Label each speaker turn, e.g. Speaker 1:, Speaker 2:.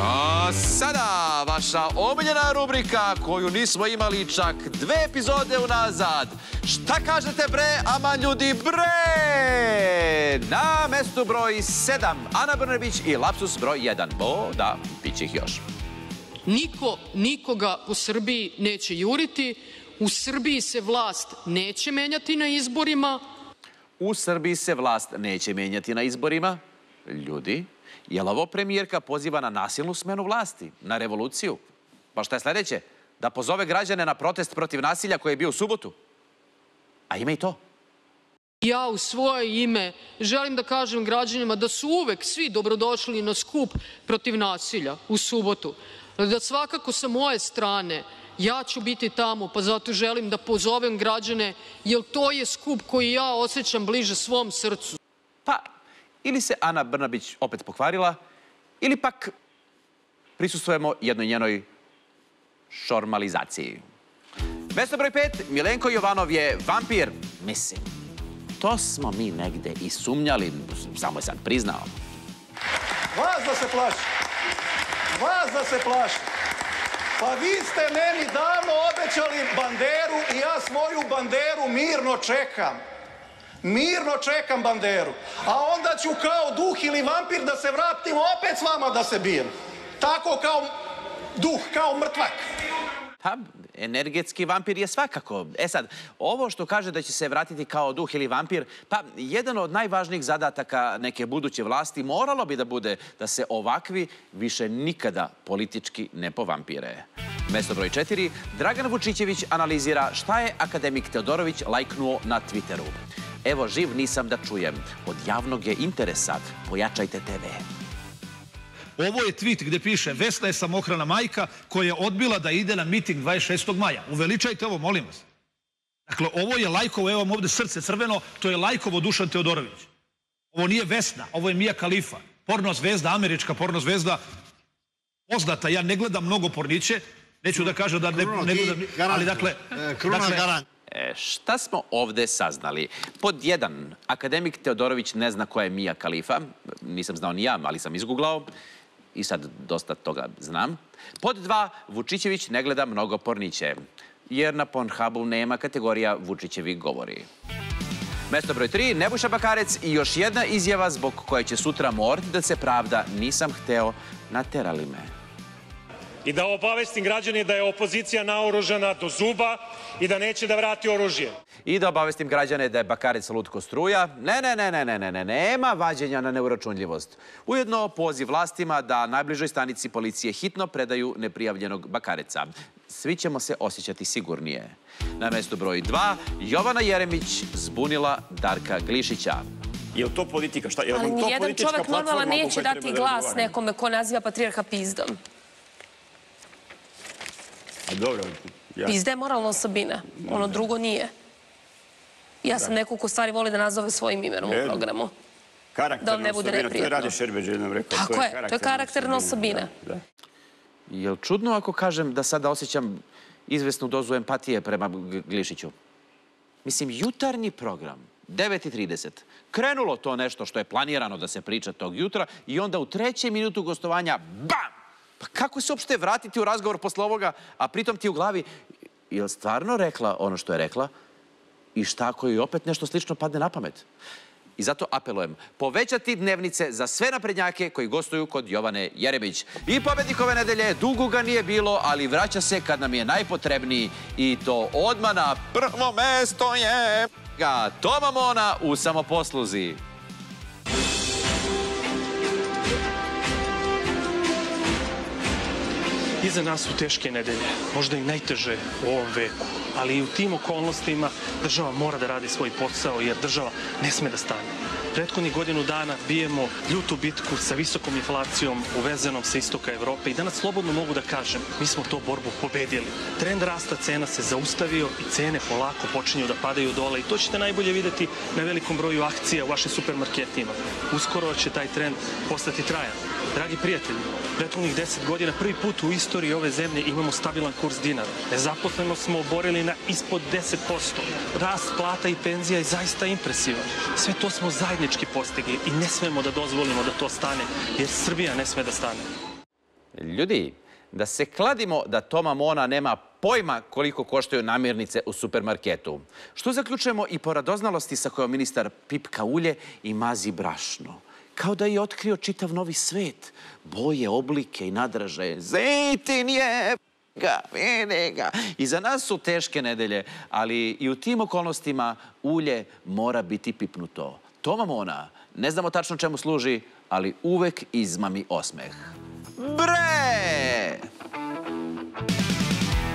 Speaker 1: A sada vaša omiljena rubrika koju nismo imali čak dve epizode unazad. Šta kažete bre, ama ljudi bre? Na mestu broj 7 Ana Brnebić i Lapsus broj 1. O, da, bit će ih još.
Speaker 2: Niko nikoga u Srbiji neće juriti. U Srbiji se vlast neće menjati na izborima.
Speaker 1: U Srbiji se vlast neće menjati na izborima. Ljudi, je li ovo premijerka poziva na nasilnu smenu vlasti, na revoluciju? Pa šta je sledeće? Da pozove građane na protest protiv nasilja koji je bio u subotu? A ima i to.
Speaker 2: Ja u svoje ime želim da kažem građanima da su uvek svi dobrodošli na skup protiv nasilja u subotu. Da svakako sa moje strane ja ću biti tamo, pa zato želim da pozovem građane, jer to je skup koji ja osjećam bliže svom srcu.
Speaker 1: Pa, ili se Ana Brnabić opet pokvarila, ili pak prisustujemo jednoj njenoj šormalizaciji. Mesto broj pet, Milenko Jovanov je vampir. Mislim, to smo mi negde i sumnjali, samo je sad priznao.
Speaker 3: Vas da se plaši. Vas da se plaši. Pa vi ste meni davno obećali banderu i ja svoju banderu mirno čekam. Mirno čekam banderu. A onda ću kao duh ili vampir da se vratim opet s vama da se bijem. Tako kao duh, kao mrtvak.
Speaker 1: Pa, energetski vampir je svakako. E sad, ovo što kaže da će se vratiti kao duh ili vampir, pa jedan od najvažnijih zadataka neke buduće vlasti moralo bi da bude da se ovakvi više nikada politički ne povampire. Mesto broj četiri, Dragan Vučićević analizira šta je akademik Teodorović lajknuo na Twitteru. Evo, živ nisam da čujem. Od javnog je interesa. Pojačajte TV.
Speaker 4: Ovo je tweet gde piše Vesna je samohrana majka koja je odbila da ide na miting 26. maja. Uveličajte ovo, molim vas. Dakle, ovo je lajkovo, evo vam ovde srce crveno, to je lajkovo Dušan Teodorović. Ovo nije Vesna, ovo je Mija Kalifa. Porno zvezda, američka porno zvezda, poznata. Ja ne gledam mnogo porniće, neću da kažem da ne, ne gledam, ali dakle...
Speaker 5: Kruna
Speaker 4: dakle.
Speaker 1: E, šta smo ovde saznali? Pod jedan, akademik Teodorović ne zna ko je Mija Kalifa. Nisam znao ni ja, ali sam izguglao. I sad dosta toga znam. Pod dva, Vučićević ne gleda mnogo porniće. Jer na Pornhubu nema kategorija Vučićevi govori. Mesto broj 3, Nebojša Bakarec i još jedna izjava zbog koje će sutra morati da se pravda nisam hteo, naterali me.
Speaker 6: I da obavestim građane da je opozicija naoružana do zuba i da neće da vrati oružje.
Speaker 1: I da obavestim građane da je Bakarec lutko struja. Ne, ne, ne, ne, ne, ne, ne, nema vađenja na neuračunljivost. Ujedno poziv vlastima da najbližoj stanici policije hitno predaju neprijavljenog Bakareca. Svi ćemo se osjećati sigurnije. Na mestu broj 2, Jovana Jeremić zbunila Darka Glišića.
Speaker 7: Je li to politika? Šta, je li
Speaker 8: Ali
Speaker 7: to
Speaker 8: nijedan
Speaker 7: politička
Speaker 8: čovek normalan
Speaker 7: oko
Speaker 8: neće dati
Speaker 7: da
Speaker 8: glas nekome ko naziva patrijarha pizdom.
Speaker 7: A dobro, ja,
Speaker 8: Pizda je moralna osobina, ono drugo nije. Ja sam neko ko stvari voli da nazove svojim imenom u programu.
Speaker 7: karakterna
Speaker 8: da vam ne bude
Speaker 7: osobina, To je
Speaker 8: neprijatno.
Speaker 7: Rade Šerbeđ jednom rekao.
Speaker 8: Tako je, to je karakterna osobina.
Speaker 7: Da, da.
Speaker 1: Je li čudno ako kažem da sada osjećam izvesnu dozu empatije prema Glišiću? Mislim, jutarnji program, 9.30, krenulo to nešto što je planirano da se priča tog jutra i onda u trećem minutu gostovanja, bam! Pa kako se uopšte vratiti u razgovor posle ovoga, a pritom ti u glavi, je li stvarno rekla ono što je rekla? I šta ako joj opet nešto slično padne na pamet? I zato apelujem, povećati dnevnice za sve naprednjake koji gostuju kod Jovane Jeremić. I pobednik ove nedelje, dugo ga nije bilo, ali vraća se kad nam je najpotrebniji i to odmah na prvo mesto je Toma Mona u samoposluzi.
Speaker 6: Iza nas su teške nedelje, možda i najteže u ovom veku, ali i u tim okolnostima država mora da radi svoj posao jer država ne sme da stane. Prethodnih godinu dana bijemo ljutu bitku sa visokom inflacijom uvezenom sa istoka Evrope i danas slobodno mogu da kažem, mi smo to borbu pobedili. Trend rasta cena se zaustavio i cene polako počinju da padaju dole i to ćete najbolje videti na velikom broju akcija u vašim supermarketima. Uskoro će taj trend postati trajan. Dragi prijatelji, prethodnih 10 godina prvi put u istoriji ove zemlje imamo stabilan kurs dinara. Nezaposlenost smo oborili na ispod 10%. Rast plata i penzija je zaista impresivan. Sve to smo zajednički postigli i ne smemo da dozvolimo da to stane, jer Srbija ne sme da stane.
Speaker 1: Ljudi, da se kladimo da Toma Mona nema pojma koliko koštaju namirnice u supermarketu. Što zaključujemo i po radoznalosti sa kojom ministar pipka ulje i mazi brašno. Kao da je otkrio čitav novi svet. Boje, oblike i nadražaje. Zejtin je. I za nas su teške nedelje, ali i u tim okolnostima ulje mora biti pipnuto. Toma Mona, ne znamo tačno čemu služi, ali uvek izmami osmeh. Bre!